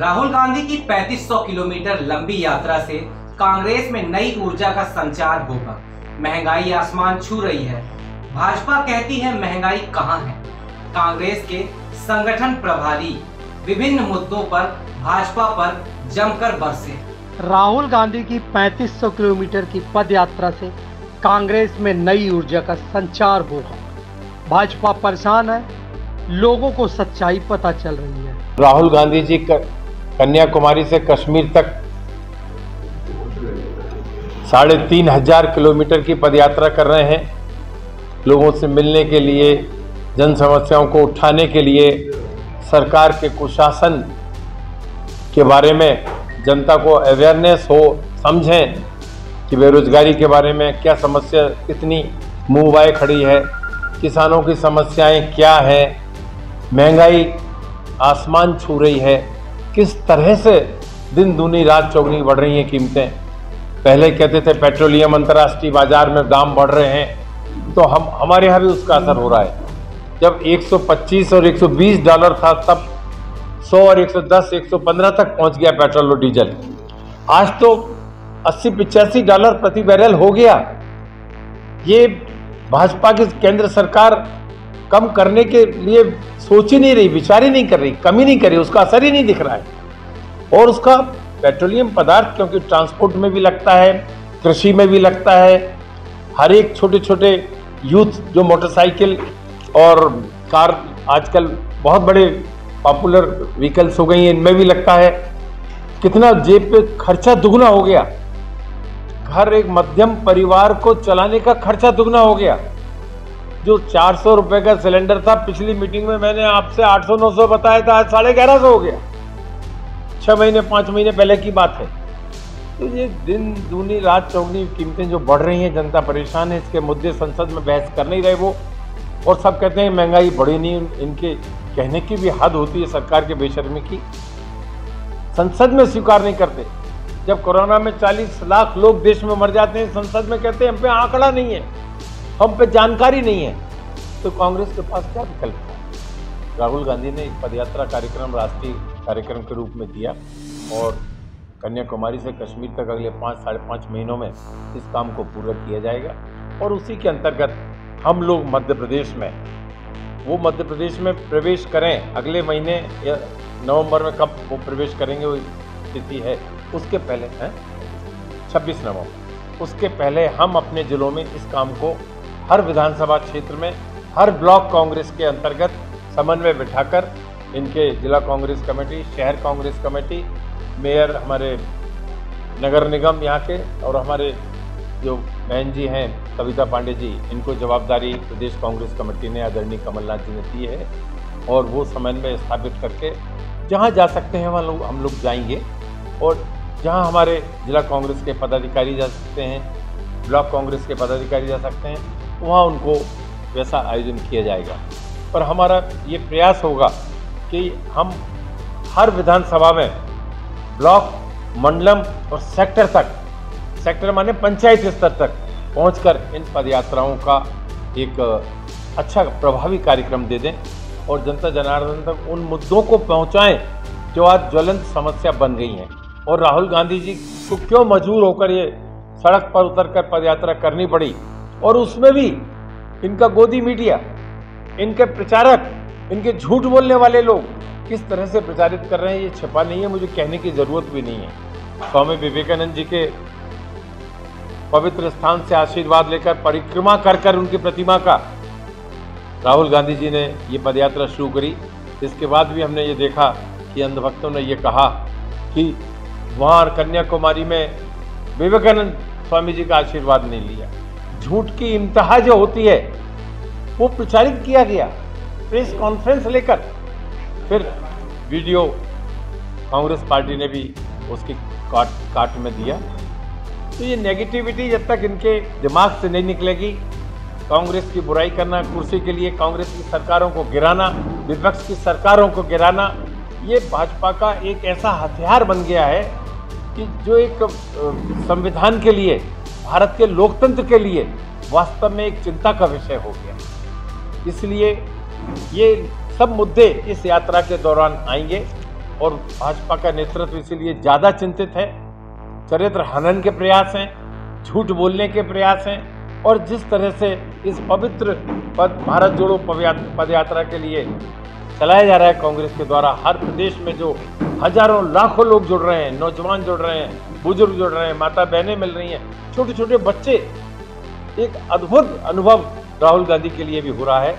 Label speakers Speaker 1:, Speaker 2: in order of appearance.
Speaker 1: राहुल गांधी की 3500 किलोमीटर लंबी यात्रा से कांग्रेस में नई ऊर्जा का संचार होगा। महँगाई आसमान छू रही है। भाजपा कहती है महँगाई कहाँ है? कांग्रेस के संगठन प्रभारी विभिन्न मुद्दों पर भाजपा पर जमकर बरसे।
Speaker 2: राहुल गांधी की 3500 किलोमीटर की पद यात्रा से कांग्रेस में नई ऊर्जा का संचार होगा। भाजपा परेशान है। लोगों को सच्चाई पता चल रही है।
Speaker 3: राहुल गांधी जी क- कन्याकुमारी से कश्मीर तक साढ़े तीन हज़ार किलोमीटर की पदयात्रा कर रहे हैं। लोगों से मिलने के लिए जन समस्याओं को उठाने के लिए सरकार के कुशासन के बारे में जनता को अवेयरनेस हो, समझें कि बेरोजगारी के बारे में क्या समस्या, कितनी मुँह बाय खड़ी है, किसानों की समस्याएँ क्या है, महँगाई आसमान छू रही है। किस तरह से दिन दूनी रात चौगनी बढ़ रही हैं कीमतें? पहले कहते थे पेट्रोलियम अंतर्राष्ट्रीय बाज़ार में दाम बढ़ रहे हैं तो हम, हमारे यहाँ भी उसका असर हो रहा है। जब 125 और 120 डॉलर था, तब 100 और 110 115 तक पहुँच गया पेट्रोल और डीजल। आज तो अस्सी पिचासी डॉलर प्रति बैरल हो गया। ये भाजपा की केंद्र सरकार कम करने के लिए सोच ही नहीं रही, विचार ही नहीं कर रही, कमी नहीं कर रही उसका असर ही नहीं दिख रहा है। और उसका पेट्रोलियम पदार्थ, क्योंकि ट्रांसपोर्ट में भी लगता है, कृषि में भी लगता है, हर एक छोटे छोटे यूथ जो मोटरसाइकिल और कार आजकल बहुत बड़े पॉपुलर व्हीकल्स हो गई हैं, इनमें भी लगता है। कितना जेब पे खर्चा दुगना हो गया। हर एक मध्यम परिवार को चलाने का खर्चा दुगना हो गया। जो चार सौ रुपए का सिलेंडर था, पिछली मीटिंग में मैंने आपसे 800 900 बताया था, आज साढ़े ग्यारह सौ हो गया। छह महीने, पाँच महीने पहले की बात है। तो ये दिन, दूनी, रात, चौगनी कीमतें जो बढ़ रही हैं, जनता परेशान है, इसके मुद्दे संसद में बहस कर नहीं रहे वो। और सब कहते हैं, महँगाई बढ़ी नहीं, इनके कहने की भी हद होती है सरकार के बेशर्मी की। संसद में स्वीकार नहीं करते। जब कोरोना में 40 लाख लोग देश में मर जाते हैं, संसद में कहते हैं, हम पे आंकड़ा नहीं है। हम पे जानकारी नहीं है। तो कांग्रेस के पास क्या विकल्प है? राहुल गांधी ने एक पदयात्रा कार्यक्रम, राष्ट्रीय कार्यक्रम के रूप में दिया और कन्याकुमारी से कश्मीर तक अगले पाँच, साढ़े पाँच महीनों में इस काम को पूरा किया जाएगा। और उसी के अंतर्गत हम लोग मध्य प्रदेश में, वो मध्य प्रदेश में प्रवेश करें। अगले महीने या नवंबर में कब वो प्रवेश करेंगे, वो स्थिति है। उसके पहले, हैं? छब्बीस नवंबर। उसके पहले हम अपने जिलों में इस काम को हर विधानसभा क्षेत्र में, हर ब्लॉक कांग्रेस के अंतर्गत समन्वय बिठाकर इनके जिला कांग्रेस कमेटी, शहर कांग्रेस कमेटी, मेयर हमारे नगर निगम यहाँ के और हमारे जो बहन जी हैं, कविता पांडे जी, इनको जवाबदारी प्रदेश कांग्रेस कमेटी ने आदरणीय कमलनाथ जी ने दी है और वो समन्वय स्थापित करके जहाँ जा सकते हैं, वहाँ लोग हम लोग जाएँगे और जहाँ हमारे जिला कांग्रेस के पदाधिकारी जा सकते हैं, ब्लॉक कांग्रेस के पदाधिकारी जा सकते हैं। वहाँ उनको वैसा आयोजन किया जाएगा। पर हमारा ये प्रयास होगा कि हम हर विधानसभा में ब्लॉक, मंडलम और सेक्टर तक, सेक्टर माने पंचायत स्तर तक पहुंचकर इन पदयात्राओं का एक अच्छा प्रभावी कार्यक्रम दे दें और जनता जनार्दन तक उन मुद्दों को पहुंचाएँ जो आज ज्वलंत समस्या बन गई हैं। और राहुल गांधी जी को क्यों मजबूर होकर ये सड़क पर उतरकर पदयात्रा करनी पड़ी? और उसमें भी इनका गोदी मीडिया, इनके प्रचारक, इनके झूठ बोलने वाले लोग किस तरह से प्रचारित कर रहे हैं, ये छिपा नहीं है, मुझे कहने की ज़रूरत भी नहीं है। स्वामी विवेकानंद जी के पवित्र स्थान से आशीर्वाद लेकर, परिक्रमा कर कर उनकी प्रतिमा का राहुल गांधी जी ने ये पदयात्रा शुरू करी। इसके बाद भी हमने ये देखा कि अंधभक्तों ने ये कहा कि वहाँ कन्याकुमारी में विवेकानंद स्वामी जी का आशीर्वाद नहीं लिया। झूठ की इम्तहा जो होती है, वो प्रचारित किया गया। प्रेस कॉन्फ्रेंस लेकर, फिर वीडियो कांग्रेस पार्टी ने भी उसकी काट काट में दिया। तो ये नेगेटिविटी जब तक इनके दिमाग से नहीं निकलेगी, कांग्रेस की बुराई करना, कुर्सी के लिए कांग्रेस की सरकारों को गिराना, विपक्ष की सरकारों को गिराना, ये भाजपा का एक ऐसा हथियार बन गया है कि जो एक संविधान के लिए भारत के लोकतंत्र के लिए वास्तव में एक चिंता का विषय हो गया। इसलिए ये सब मुद्दे इस यात्रा के दौरान आएँगे और भाजपा का नेतृत्व इसीलिए ज़्यादा चिंतित है। चरित्र हनन के प्रयास हैं, झूठ बोलने के प्रयास हैं और जिस तरह से इस पवित्र पद, भारत जोड़ो पदयात्रा के लिए चलाया जा रहा है कांग्रेस के द्वारा। हर प्रदेश में जो हज़ारों, लाखों लोग जुड़ रहे हैं, नौजवान जुड़ रहे हैं, बुज़ुर्ग जुड़ रहे हैं माता बहनें मिल रही हैं छोटे छोटे बच्चे। एक अद्भुत अनुभव राहुल गांधी के लिए भी हो रहा है।